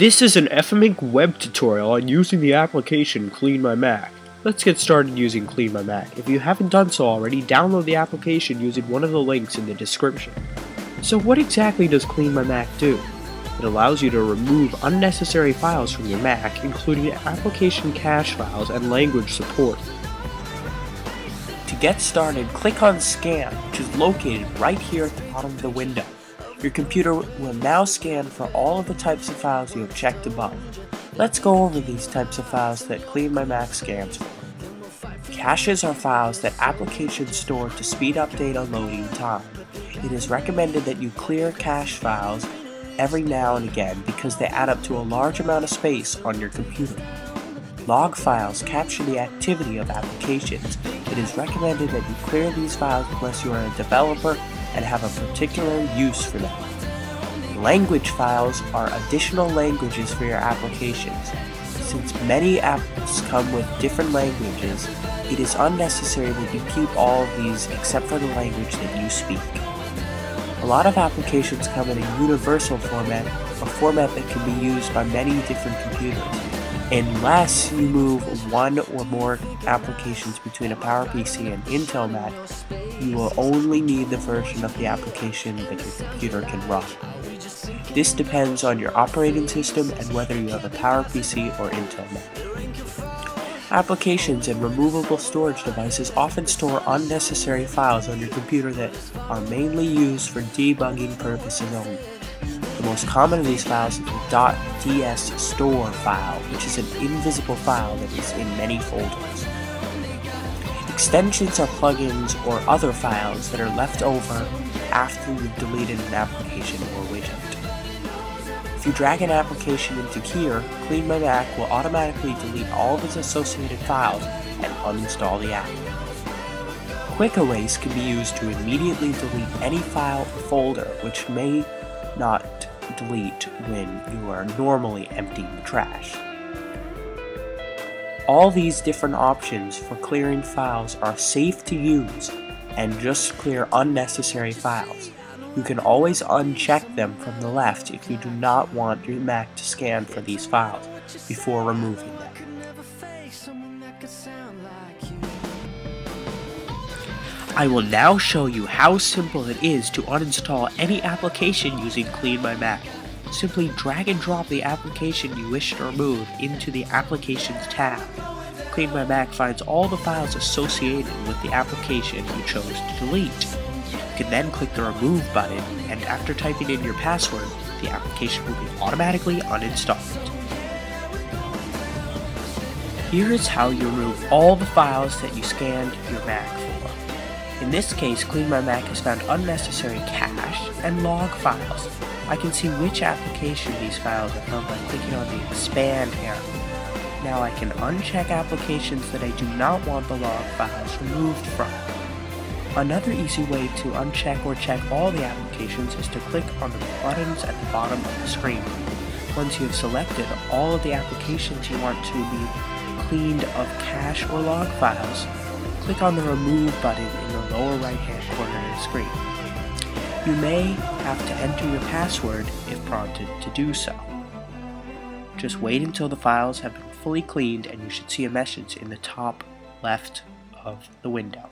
This is an FMINC web tutorial on using the application Clean My Mac. Let's get started using Clean My Mac. If you haven't done so already, download the application using one of the links in the description. So what exactly does Clean My Mac do? It allows you to remove unnecessary files from your Mac, including application cache files and language support. To get started, click on Scan, which is located right here at the bottom of the window. Your computer will now scan for all of the types of files you have checked above. Let's go over these types of files that Clean My Mac scans for. Caches are files that applications store to speed up data loading time. It is recommended that you clear cache files every now and again because they add up to a large amount of space on your computer. Log files capture the activity of applications. It is recommended that you clear these files unless you are a developer and have a particular use for them. Language files are additional languages for your applications. Since many apps come with different languages, it is unnecessary that you keep all of these except for the language that you speak. A lot of applications come in a universal format, a format that can be used by many different computers. Unless you move one or more applications between a PowerPC and Intel Mac, you will only need the version of the application that your computer can run. This depends on your operating system and whether you have a PowerPC or Intel Mac. Applications and removable storage devices often store unnecessary files on your computer that are mainly used for debugging purposes only. The most common of these files is the .DS_Store file, which is an invisible file that is in many folders. Extensions are plugins or other files that are left over after you've deleted an application or widget. If you drag an application into here, Clean My Mac will automatically delete all of its associated files and uninstall the app. Quick Erase can be used to immediately delete any file or folder which may not delete when you are normally emptying the trash. All these different options for clearing files are safe to use and just clear unnecessary files. You can always uncheck them from the left if you do not want your Mac to scan for these files before removing them. I will now show you how simple it is to uninstall any application using Clean My Mac. Simply drag and drop the application you wish to remove into the Applications tab. Clean My Mac finds all the files associated with the application you chose to delete. You can then click the Remove button, and after typing in your password, the application will be automatically uninstalled. Here is how you remove all the files that you scanned your Mac for. In this case, Clean My Mac has found unnecessary cache and log files. I can see which application these files are from by clicking on the Expand arrow. Now I can uncheck applications that I do not want the log files removed from. Another easy way to uncheck or check all the applications is to click on the buttons at the bottom of the screen. Once you have selected all of the applications you want to be cleaned of cache or log files, click on the Remove button in the lower right hand corner of the screen. You may have to enter your password if prompted to do so. Just wait until the files have been fully cleaned and you should see a message in the top left of the window.